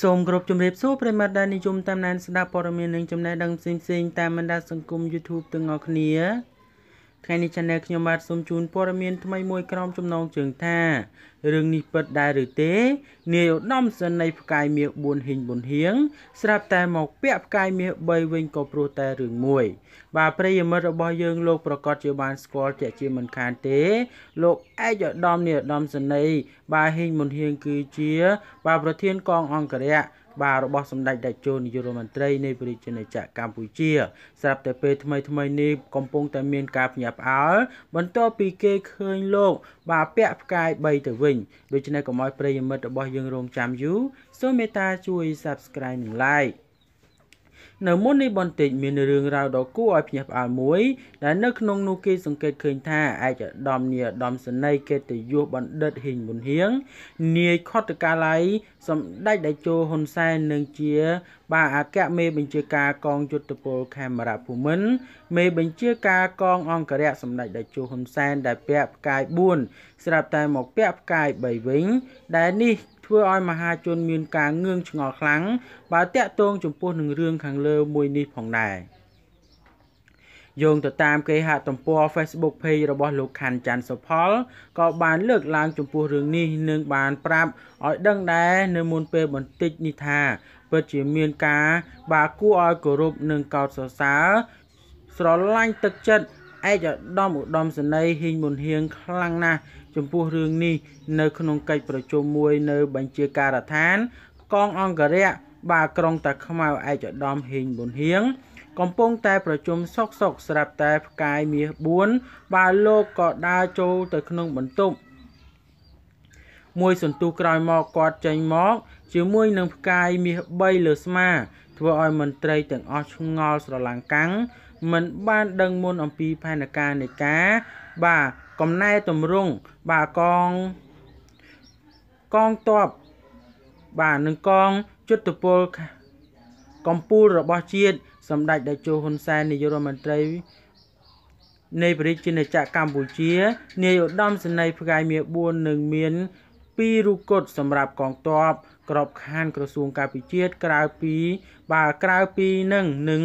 សូមគោរពជំរាបសួរប្រិមត្តដែលនិយមតាមដានស្ដាប់ព័ត៌មាននិងចំណេះដឹងផ្សេងៗតាមបណ្ដាសង្គម YouTube ទាំងអស់គ្នា ថ្ងៃនេះ Channel ខ្ញុំបាទសូមជូនព័ត៌មានថ្មីមួយក្រោមចំណងជើងថារឿងនេះពិតដែរឬទេនាយឧត្តមសេនីយ៍ផ្កាយមាស4ហ៊ីងប៊ុនហៀងស្រាប់តែមកពាក់ផ្កាយមាស3វិញក៏ព្រោះតែរឿងមួយ បាទប្រិយមិត្តរបស់យើងលោកប្រកាសជាបានស្គាល់ជាជាមិនខានទេ លោកឯកឧត្តមនាយឧត្តមសេនីយ៍បាទហ៊ីងប៊ុនហៀងគឺជា បាទប្រធានកងអង្គរៈ បាទរបស់សម្ដេចតេជោនាយករដ្ឋមន្ត្រីនៃប្រជាណាចក្រកម្ពុជាស្រាប់តែពេលថ្មីថ្មីនេះកំពុងតែមានការភ្ញាក់ផ្អើលបន្ទាប់ពីគេឃើញលោក បាទពាក់ផ្កាយ3ទៅវិញដូច្នេះកុំឲ្យប្រិយមិត្តរបស់យើងរងចាំយូរសូមមេត្តាជួយ Subscribe និង Like នៅមុននេះបន្តិចមានរឿងរ៉ាវដ៏គួរឲ្យភ្ញាក់ផ្អើលមួយ ដែលនៅក្នុងនោះគេសង្កេតឃើញថាឯកឧត្តមនាយឧត្តមសេនីយ៍កិត្តិយសបណ្ឌិតហ៊ីងប៊ុនហៀងនាយខុទ្ទកាល័យសម្ដេចតេជោហ៊ុនសែននឹងជា បាទអគ្គមេបញ្ជាការកងយុទ្ធពលខេមរៈភូមិន្ទមេបញ្ជាការកងអង្គរៈសម្ដេចតេជោហ៊ុនសែនដែលពាក់ផ្កាយ4ស្រាប់តែមកពាក់ផ្កាយ3វិញ ដែលនេះធ្វើឲ្យមហាជនមានការងឿងឆ្ងល់ខ្លាំងបើតាក់ទងចំពោះនឹងរឿងខាងលើមួយនេះផងដែរយោងទៅតាមគេហទំព័រ Facebook Page របស់លោកខាន់ច័ន្ទសុផលក៏បានលើកឡើងចំពោះរឿងនេះនិងបានប្រាប់ឲ្យដឹងដែរនៅមុនពេលបន្តិចនេះថាពិតជាមានការបាគួរឲ្យគោរពនិងកោតសរសើរស្រឡាញ់ទឹកចិត្តឯកឧត្តមឧត្តមសេនីយ៍ហ៊ីងមុនហៀងខ្លាំងណាស់ចំពោះរឿងនេះនៅក្នុងកិច្ចប្រជុំមួយនៅបញ្ជាការដ្ឋានកងអង្គរៈ បាទក្រុងតាខ្មៅឯកឧត្តមហ៊ីងប៊ុនហៀងកំពុងតែប្រជុំសុកសុកស្រាប់តែផ្កាយមាស4បាទលោកក៏ដើរចូលទៅក្នុងបន្ទប់មួយសន្ទុះក្រោយមកគាត់ចេញមកជាមួយនឹងផ្កាយមាស3លើស្មា ធ្វើឲ្យមន្ត្រីទាំងអស់ឆ្ងល់ស្រឡាំងកាំងមិនបានដឹងមុនអំពីផែនការនៃការ បាទកំណែតម្រង់បាទកងកងតប បាទនឹងកងយុទ្ធពលកម្ពុជារបស់ជាតិសម្ដេចតេជោហ៊ុនសែននាយករដ្ឋមន្ត្រីនៃប្រជាណាចក្រកម្ពុជានាយឧត្តមសេនីយ៍ផ្កាយមាស4នឹងមានពីររូបគត់សម្រាប់កងទ័ពក្របខ័ណ្ឌក្រសួងការពិជាតិក្រៅពី បាទក្រៅពីនឹងនឹង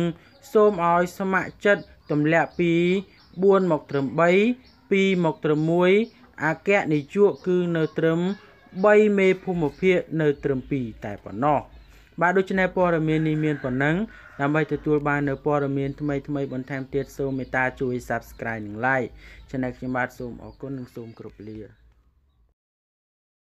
សូមឲ្យ ស្ម័គ្រចិត្តទម្លាក់ពី4មកត្រឹម3 2មកត្រឹម1អគ្គនាយកគឺនៅត្រឹម 3មេភូមិភាគនៅត្រឹម2តែប៉ុណ្ណោះបាទដូច្នេះព័ត៌មាននេះមានប៉ុណ្ណឹងដើម្បីទទួលបាននៅព័ត៌មានថ្មីថ្មីបន្ថែមទៀតសូមមេត្តាជួយ Subscribe និង Like Channel ខ្ញុំបាទសូមអរគុណនិងសូមគោរពលា